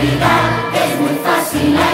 Es muy fácil.